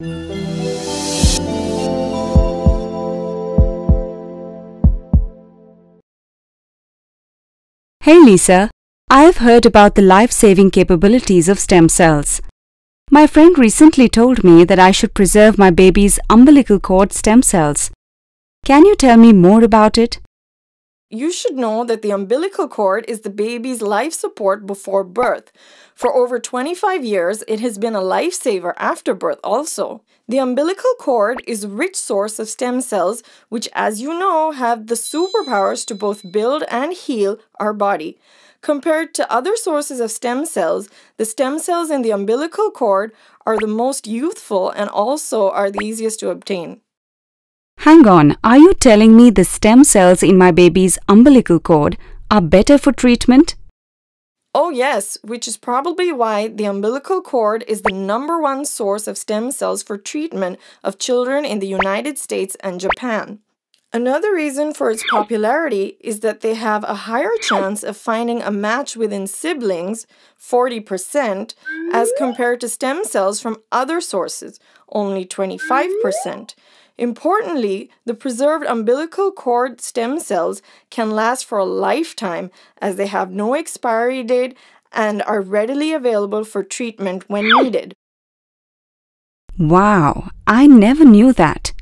Hey Lisa, I've heard about the life saving capabilities of stem cells. My friend recently told me that I should preserve my baby's umbilical cord stem cells. Can you tell me more about it? You should know that the umbilical cord is the baby's life support before birth. For over 25 years, it has been a lifesaver after birth also. The umbilical cord is a rich source of stem cells, which, as you know, have the superpowers to both build and heal our body. Compared to other sources of stem cells, the stem cells in the umbilical cord are the most youthful and also are the easiest to obtain. Hang on, are you telling me the stem cells in my baby's umbilical cord are better for treatment? Oh, yes, which is probably why the umbilical cord is the number one source of stem cells for treatment of children in the United States and Japan. Another reason for its popularity is that they have a higher chance of finding a match within siblings, 40%, as compared to stem cells from other sources, only 25%. Importantly, the preserved umbilical cord stem cells can last for a lifetime as they have no expiry date and are readily available for treatment when needed. Wow, I never knew that.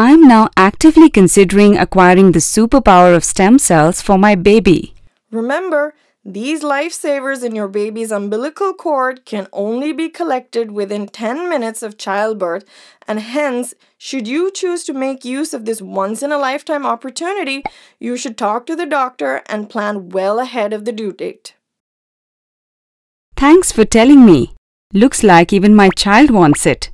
I'm now actively considering acquiring the superpower of stem cells for my baby. Remember, these lifesavers in your baby's umbilical cord can only be collected within 10 minutes of childbirth, and hence, should you choose to make use of this once in a lifetime opportunity, you should talk to the doctor and plan well ahead of the due date. Thanks for telling me. Looks like even my child wants it.